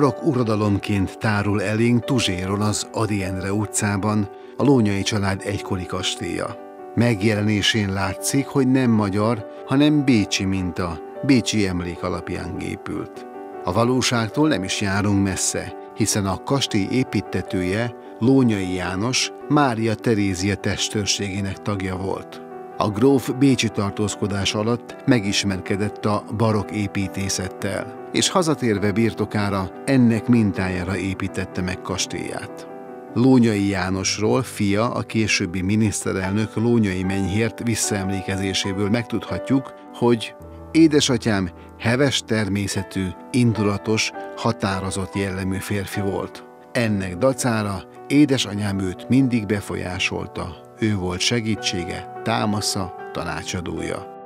barok uradalomként tárul elénk Tuzséron az Adi Endre utcában, a Lónyai család egykori kastélya. Megjelenésén látszik, hogy nem magyar, hanem bécsi minta, bécsi emlék alapján épült. A valóságtól nem is járunk messze, hiszen a kastély építetője, Lónyai János, Mária Terézia testőrségének tagja volt. A gróf bécsi tartózkodás alatt megismerkedett a barok építészettel, és hazatérve birtokára ennek mintájára építette meg kastélyát. Lónyai Jánosról, fia, a későbbi miniszterelnök Lónyai Menyhért visszaemlékezéséből megtudhatjuk, hogy édesatyám heves természetű, indulatos, határozott jellemű férfi volt. Ennek dacára édesanyám őt mindig befolyásolta, ő volt segítsége, támasza, tanácsadója.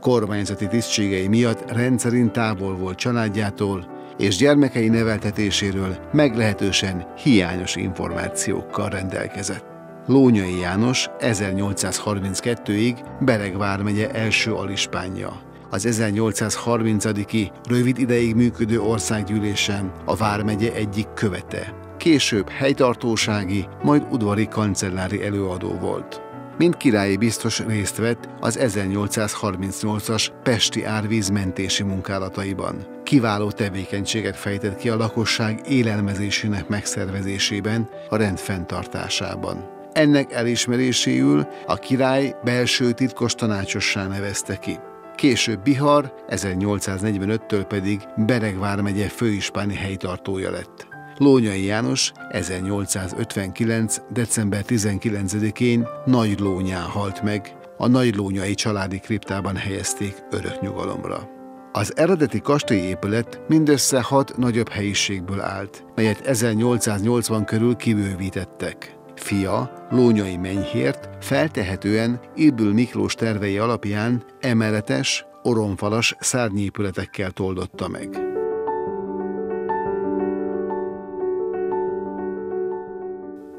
Kormányzati tisztségei miatt rendszerint távol volt családjától, és gyermekei neveltetéséről meglehetősen hiányos információkkal rendelkezett. Lónyai János 1832-ig Bereg vármegye első alispánja. Az 1830-i rövid ideig működő országgyűlésen a vármegye egyik követe. Később helytartósági, majd udvari kancellári előadó volt. Mint királyi biztos részt vett az 1838-as Pesti árvíz mentési munkálataiban. Kiváló tevékenységet fejtett ki a lakosság élelmezésének megszervezésében, a rend fenntartásában. Ennek elismeréséül a király belső titkos tanácsossá nevezte ki. Később Bihar, 1845-től pedig Beregvár megye főispáni helytartója lett. Lónyai János 1859. december 19-én Nagy Lónyán halt meg, a Nagy Lónyai családi kriptában helyezték örök nyugalomra. Az eredeti kastélyépület mindössze hat nagyobb helyiségből állt, melyet 1880 körül kibővítettek. Fia, Lónyai Menyhért feltehetően Ibül Miklós tervei alapján emeletes, oromfalas szárnyépületekkel toldotta meg.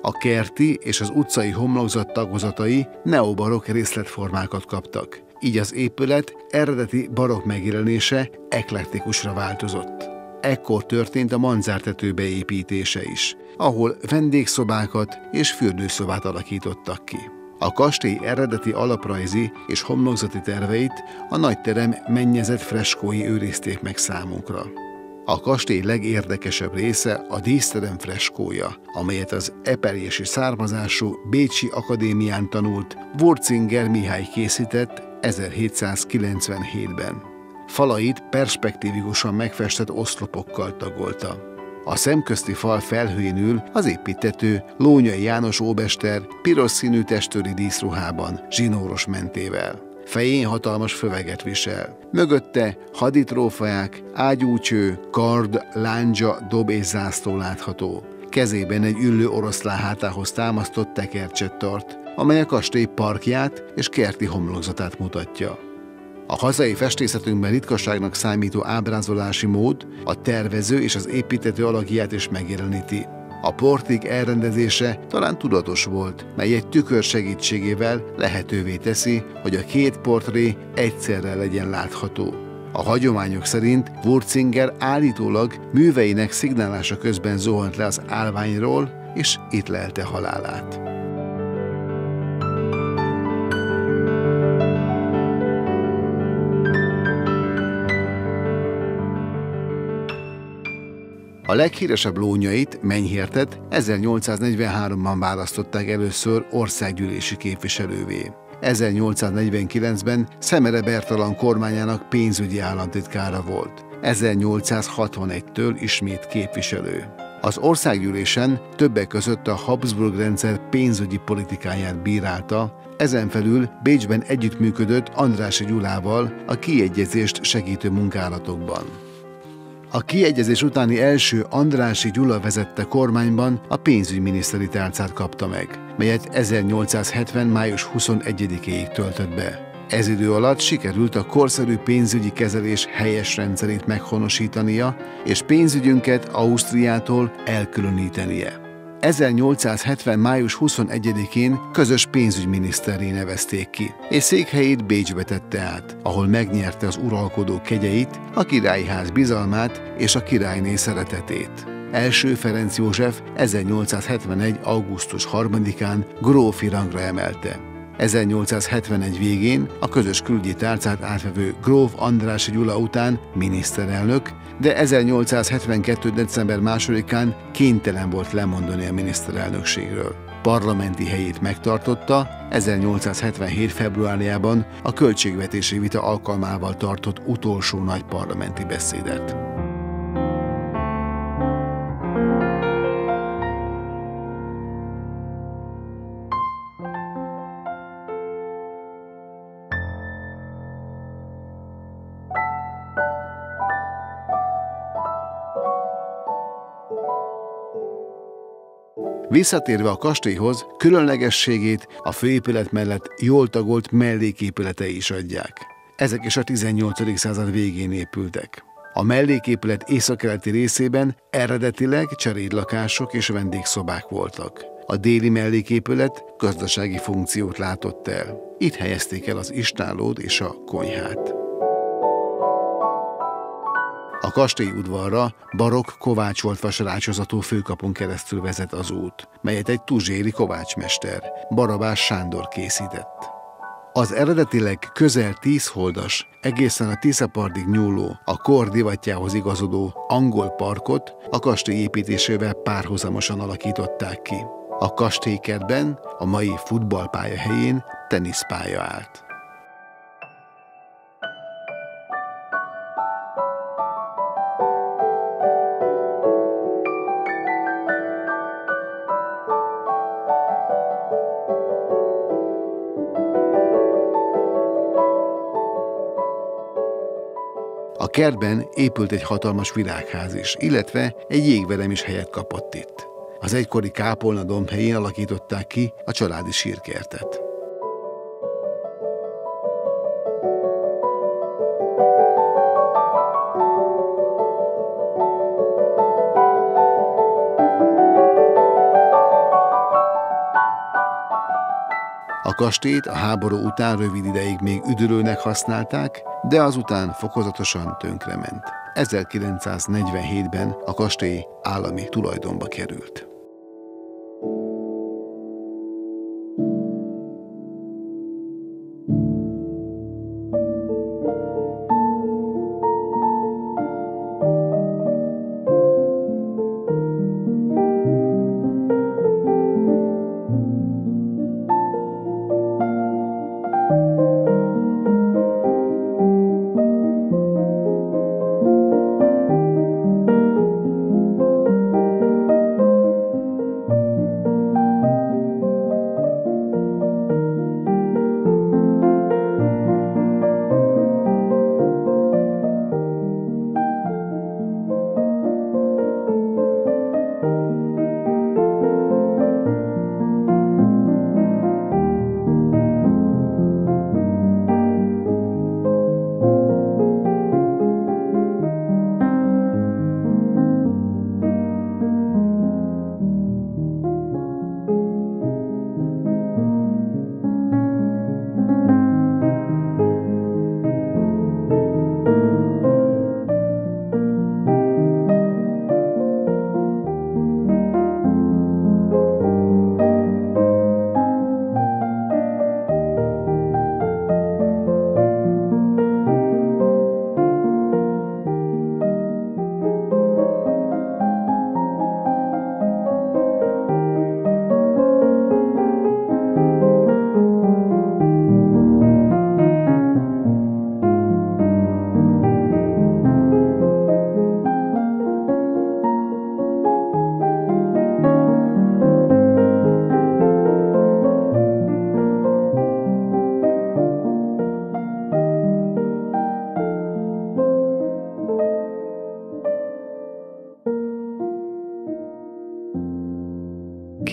A kerti és az utcai homlokzat tagozatai neobarok részletformákat kaptak, így az épület eredeti barok megjelenése eklektikusra változott. Ekkor történt a manzártető beépítése is, ahol vendégszobákat és fürdőszobát alakítottak ki. A kastély eredeti alaprajzi és homlokzati terveit a nagyterem mennyezett freskói őrizték meg számunkra. A kastély legérdekesebb része a díszterem freskója, amelyet az eperjesi származású Bécsi Akadémián tanult Wurzinger Mihály készített 1797-ben. Falait perspektívikusan megfestett oszlopokkal tagolta. A szemközti fal felhőjén ül az építető Lónyai János óbester piros színű testőri díszruhában, zsinóros mentével. Fején hatalmas föveget visel. Mögötte haditrófaják, ágyúcső, kard, lándzsa, dob és zászló látható. Kezében egy üllő oroszlán hátához támasztott tekercset tart, amely a kastély parkját és kerti homlokzatát mutatja. A hazai festészetünkben ritkaságnak számító ábrázolási mód a tervező és az építető alagját is megjeleníti. A portik elrendezése talán tudatos volt, mely egy tükör segítségével lehetővé teszi, hogy a két portré egyszerre legyen látható. A hagyományok szerint Wurzinger állítólag műveinek szignálása közben zuhant le az állványról, és itt lelte halálát. A leghíresebb lónyait, Menyhértet 1843-ban választották először országgyűlési képviselővé. 1849-ben Szemere Bertalan kormányának pénzügyi államtitkára volt. 1861-től ismét képviselő. Az országgyűlésen többek között a Habsburg rendszer pénzügyi politikáját bírálta, ezen felül Bécsben együttműködött Andrási Gyulával a kiegyezést segítő munkálatokban. A kiegyezés utáni első Andrási Gyula vezette kormányban a pénzügyminiszteri tárcát kapta meg, melyet 1870. május 21-ig töltött be. Ez idő alatt sikerült a korszerű pénzügyi kezelés helyes rendszerét meghonosítania, és pénzügyünket Ausztriától elkülönítenie. 1870. május 21-én közös pénzügyminiszteré nevezték ki, és székhelyét Bécsbe tette át, ahol megnyerte az uralkodó kegyeit, a királyi ház bizalmát és a királyné szeretetét. Első Ferenc József 1871. augusztus 3-án grófi rangra emelte. 1871 végén a közös külügyi tárcát átvevő Gróf András Gyula után miniszterelnök, de 1872. december 2-án kénytelen volt lemondani a miniszterelnökségről. Parlamenti helyét megtartotta, 1877. februárjában a költségvetési vita alkalmával tartott utolsó nagy parlamenti beszédet. Visszatérve a kastélyhoz, különlegességét a főépület mellett jól tagolt melléképületei is adják. Ezek is a 18. század végén épültek. A melléképület északkeleti részében eredetileg cserédlakások és vendégszobák voltak. A déli melléképület gazdasági funkciót látott el. Itt helyezték el az istálód és a konyhát. A kastély udvarra barokk kovácsolt vasarácsozatú főkapon keresztül vezet az út, melyet egy tuzséri kovácsmester, Barabás Sándor készített. Az eredetileg közel tíz holdas, egészen a Tiszapardig nyúló, a kor divatjához igazodó angol parkot a kastély építésével párhuzamosan alakították ki. A kastélykertben, a mai futballpálya helyén teniszpálya állt. Kertben épült egy hatalmas virágház is, illetve egy jégverem is helyet kapott itt. Az egykori kápolna domb helyén alakították ki a családi sírkertet. Kastélyt a háború után rövid ideig még üdülőnek használták, de azután fokozatosan tönkrement. 1947-ben a kastély állami tulajdonba került.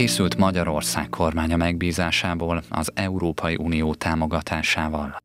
Készült Magyarország kormánya megbízásából az Európai Unió támogatásával.